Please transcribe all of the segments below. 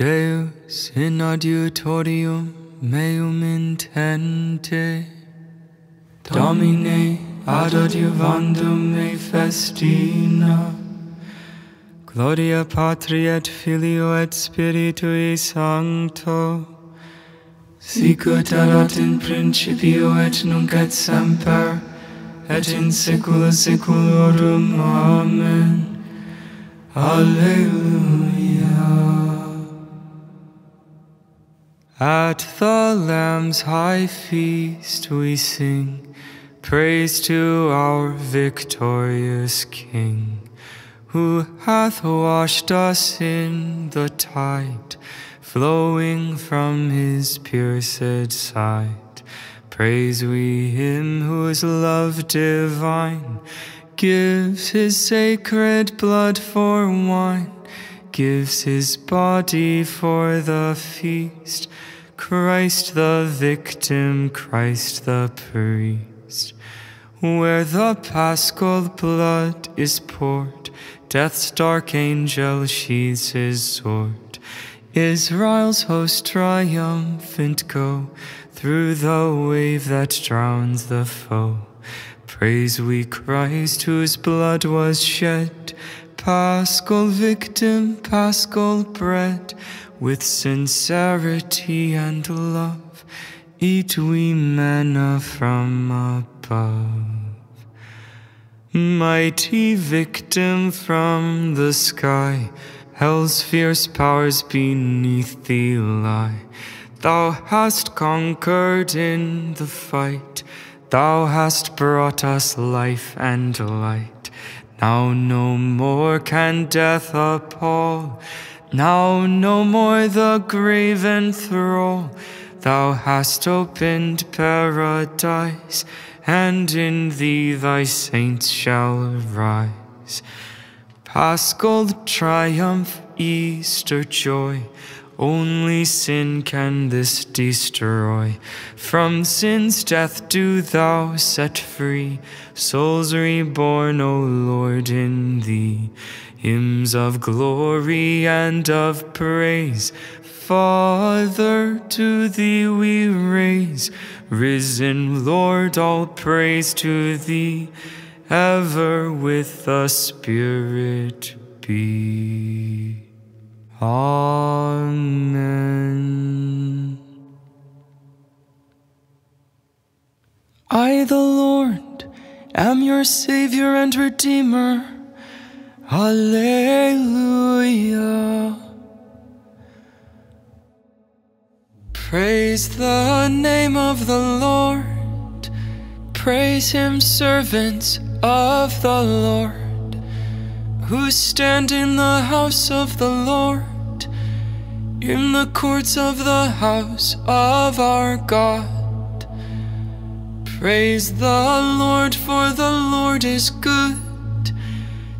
Deus in adiutorium meum intente, Domine ad adiuvandum me festina. Gloria Patri et Filio et Spiritui Sancto. Sicut erat in principio et nunc et semper et in saecula saeculorum. Amen. Alleluia. At the Lamb's high feast we sing praise to our victorious King, who hath washed us in the tide flowing from his pierced side. Praise we him whose love divine gives his sacred blood for wine, gives his body for the feast Christ the victim, Christ the priest. Where the paschal blood is poured, death's dark angel sheathes his sword. Israel's host triumphant go through the wave that drowns the foe. Praise we Christ whose blood was shed, paschal victim, paschal bread with sincerity and love, eat we manna from above. Mighty victim from the sky, hell's fierce powers beneath thee lie. Thou hast conquered in the fight, thou hast brought us life and light. Now no more can death appall. Now no more the grave enthrall. Thou hast opened paradise, and in thee thy saints shall rise. Paschal triumph, Easter joy. Only sin can this destroy. From sin's death do thou set free, souls reborn, O Lord, in thee hymns of glory and of praise. Father, to thee we raise, risen Lord, all praise to thee, ever with the Spirit be. Amen. I, the Lord, am your Savior and Redeemer. Hallelujah. Praise the name of the Lord. Praise him, servants of the Lord, who stand in the house of the Lord, in the courts of the house of our God. Praise the Lord, for the Lord is good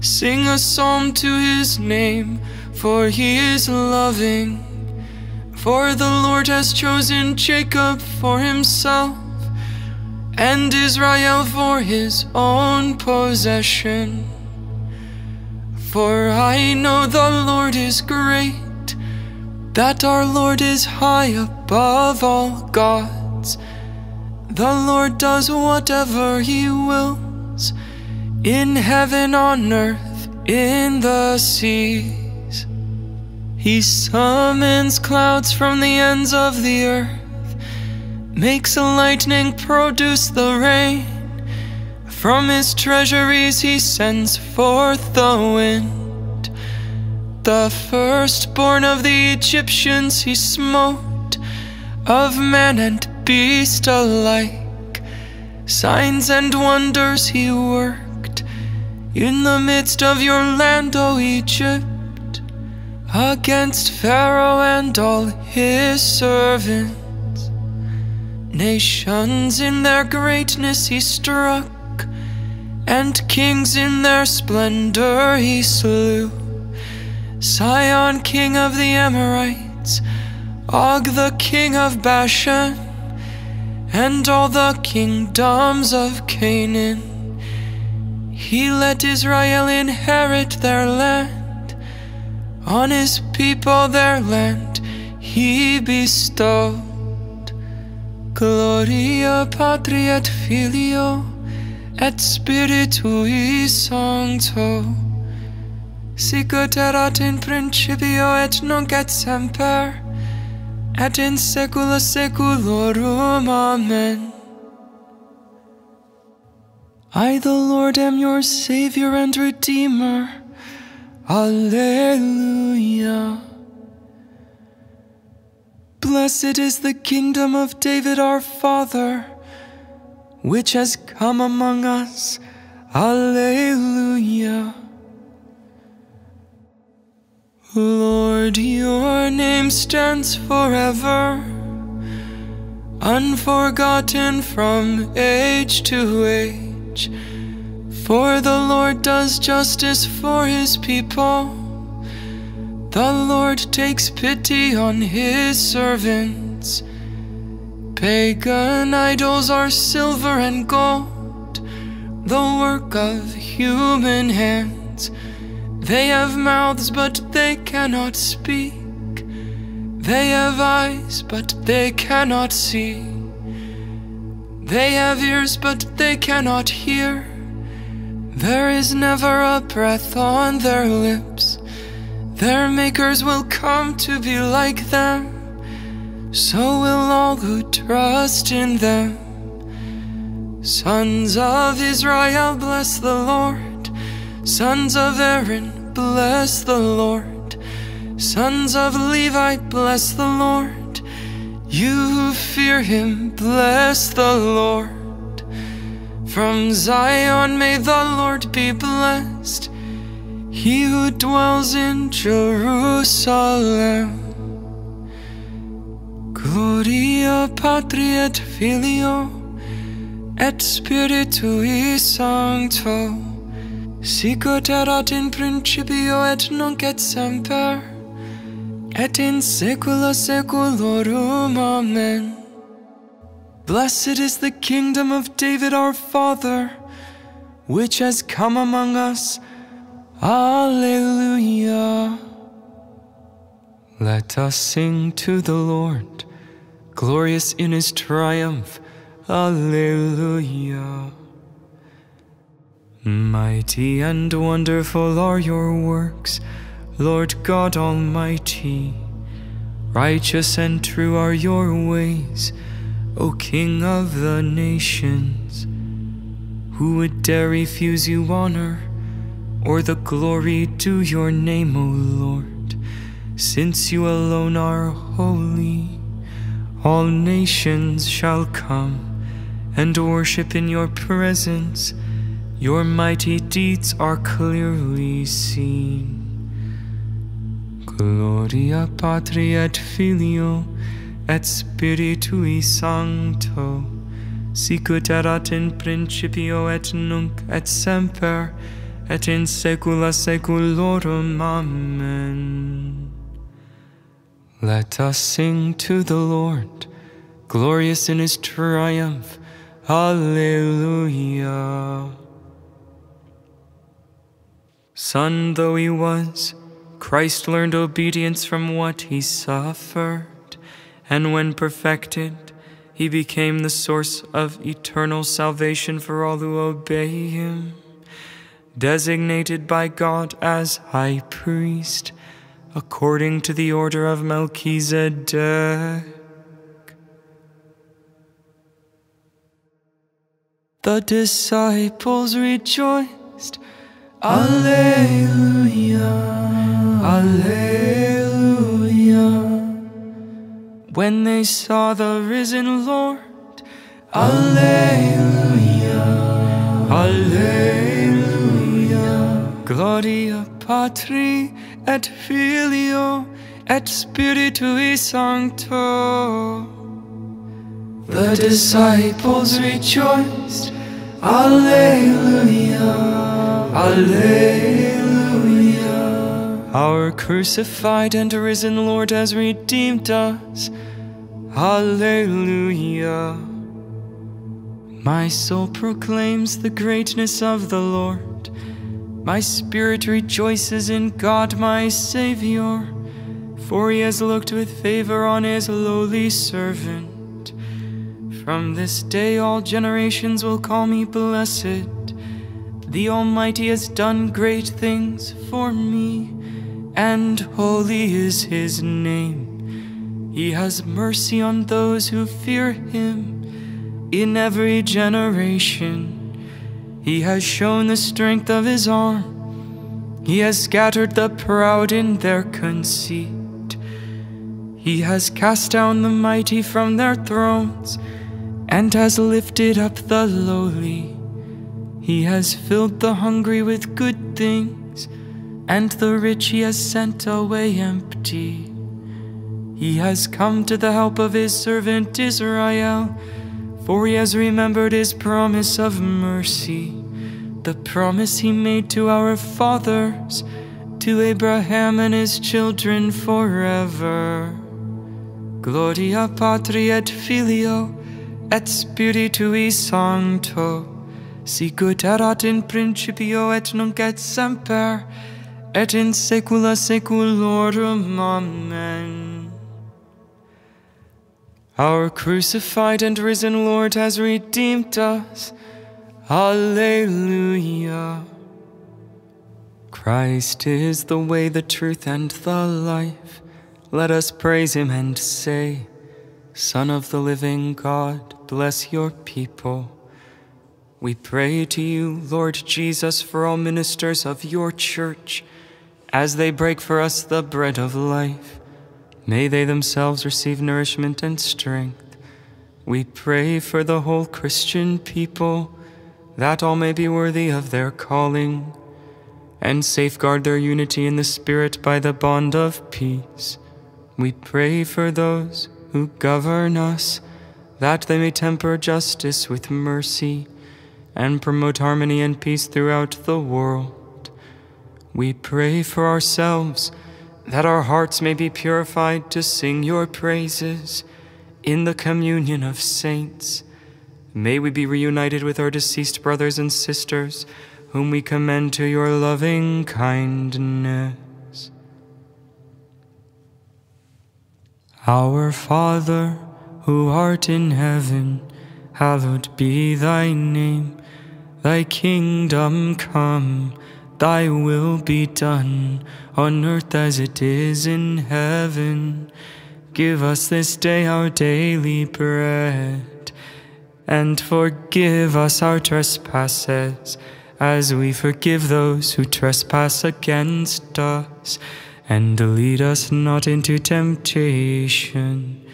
Sing a psalm to his name, for he is loving. For the Lord has chosen Jacob for himself, and Israel for his own possession. For I know the Lord is great, that our Lord is high above all gods. The Lord does whatever he wills in heaven, on earth, in the seas. He summons clouds from the ends of the earth, makes lightning produce the rain. From his treasuries he sends forth the wind. The firstborn of the Egyptians he smote, of man and beast alike. Signs and wonders he worked in the midst of your land, O Egypt, against Pharaoh and all his servants. Nations in their greatness he struck, and kings in their splendor he slew. Sihon, king of the Amorites, Og, the king of Bashan, and all the kingdoms of Canaan. He let Israel inherit their land, on his people their land he bestowed. Gloria Patri et Filio et Spiritui Sancto. Sic ut erat in principio et nunc et semper, et in saecula saeculorum. Amen. I, the Lord, am your Savior and Redeemer. Alleluia. Blessed is the kingdom of David our Father, which has come among us. Alleluia. Lord, your name stands forever, unforgotten from age to age. For the Lord does justice for his people. The Lord takes pity on his servants. Pagan idols are silver and gold, the work of human hands. They have mouths, but they cannot speak. They have eyes, but they cannot see. They have ears, but they cannot hear. There is never a breath on their lips. Their makers will come to be like them. So will all who trust in them. Sons of Israel, bless the Lord. Sons of Aaron, bless the Lord. Sons of Levi, bless the Lord. You who fear him, bless the Lord. From Zion may the Lord be blessed, he who dwells in Jerusalem. Gloria Patri et Filio et Spiritui Sancto, sicut erat in principio et nunc et semper, et in saecula saeculorum. Amen. Blessed is the kingdom of David our Father, which has come among us. Alleluia. Let us sing to the Lord, glorious in his triumph. Alleluia. Mighty and wonderful are your works. Lord God Almighty, righteous and true are your ways, O King of the nations. Who would dare refuse you honor or the glory to your name, O Lord? Since you alone are holy, all nations shall come and worship in your presence. Your mighty deeds are clearly seen. Gloria Patri et Filio et Spiritui Sancto, sicut erat in principio et nunc et semper et in saecula saeculorum. Amen. Let us sing to the Lord, glorious in his triumph. Alleluia. Son though he was, Christ learned obedience from what he suffered, and when perfected, he became the source of eternal salvation for all who obey him. Designated by God as high priest, according to the order of Melchizedek. The disciples rejoiced. Alleluia. Alleluia. When they saw the risen Lord, Alleluia. Alleluia. Gloria Patri et Filio et Spiritui Sancto. The disciples rejoiced. Alleluia. Alleluia. Our crucified and risen Lord has redeemed us. Alleluia. My soul proclaims the greatness of the Lord. My spirit rejoices in God my Savior, for he has looked with favor on his lowly servant. From this day all generations will call me blessed. The Almighty has done great things for me, and holy is his name. He has mercy on those who fear him in every generation. He has shown the strength of his arm. He has scattered the proud in their conceit. He has cast down the mighty from their thrones and has lifted up the lowly. He has filled the hungry with good things, and the rich he has sent away empty. He has come to the help of his servant Israel for he has remembered his promise of mercy, the promise he made to our fathers, to Abraham and his children forever. Gloria Patri et Filio et Spiritui Sancto, sicut erat in principio et nunc et semper, et in saecula saeculorum. Amen. Our crucified and risen Lord has redeemed us. Alleluia. Christ is the way, the truth, and the life. Let us praise him and say, Son of the living God, bless your people. We pray to you, Lord Jesus, for all ministers of your church, as they break for us the bread of life. May they themselves receive nourishment and strength. We pray for the whole Christian people, that all may be worthy of their calling, and safeguard their unity in the Spirit by the bond of peace. We pray for those who govern us, that they may temper justice with mercy, and promote harmony and peace throughout the world. We pray for ourselves, that our hearts may be purified to sing your praises in the communion of saints. May we be reunited with our deceased brothers and sisters, whom we commend to your loving kindness. Our Father, who art in heaven, hallowed be thy name. Thy kingdom come, thy will be done on earth as it is in heaven. Give us this day our daily bread, and forgive us our trespasses, as we forgive those who trespass against us. And lead us not into temptation,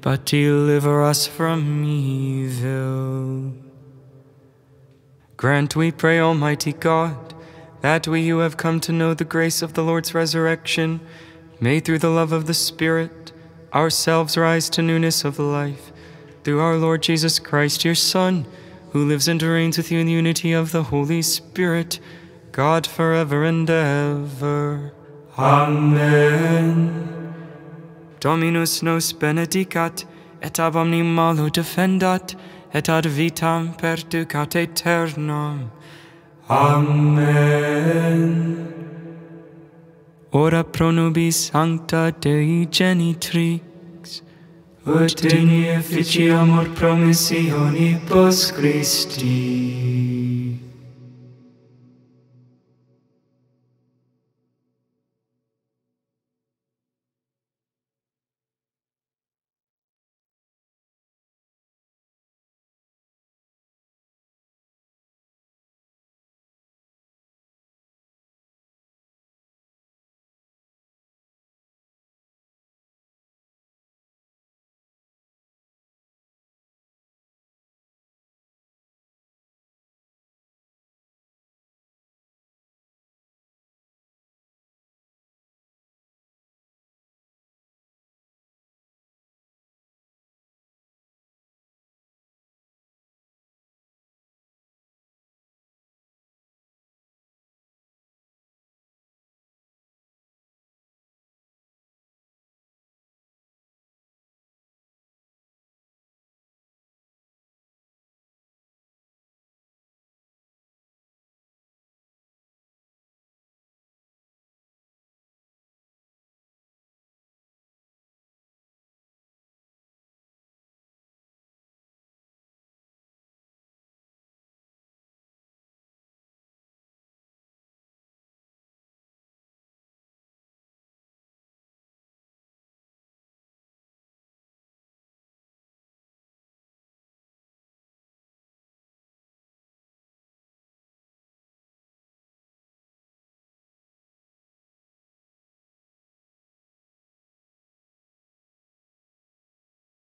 but deliver us from evil. Grant, we pray, Almighty God, that we who have come to know the grace of the Lord's resurrection may, through the love of the Spirit, ourselves rise to newness of life. Through our Lord Jesus Christ, your Son, who lives and reigns with you in the unity of the Holy Spirit, God forever and ever. Amen. Dominus nos benedicat, et ab omni malo defendat, et ad vitam perducat aeternam. Amen. Ora pro nobis sancta Dei genitrix, ut dini efficiamur promissioni post Christi.